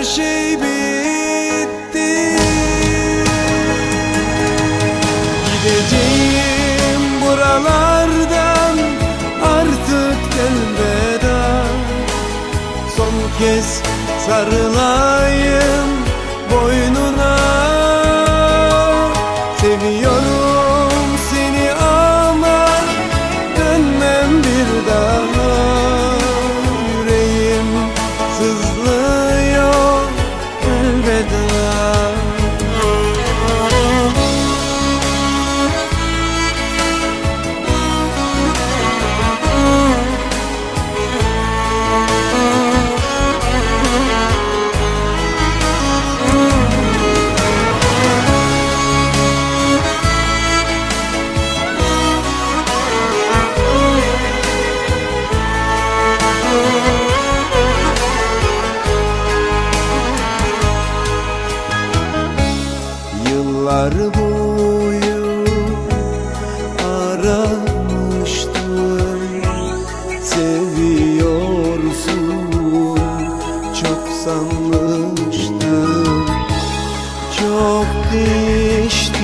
her şey bitti. Gideceğim buralardan artık elveda. Son kez sarılayım boynuna Yıllar boyu aramıştım Seviyorsun çok sanmıştım Çok değiştin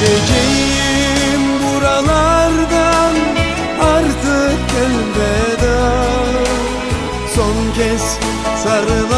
Gideceğim buralardan artık elveda. Son kez sarılan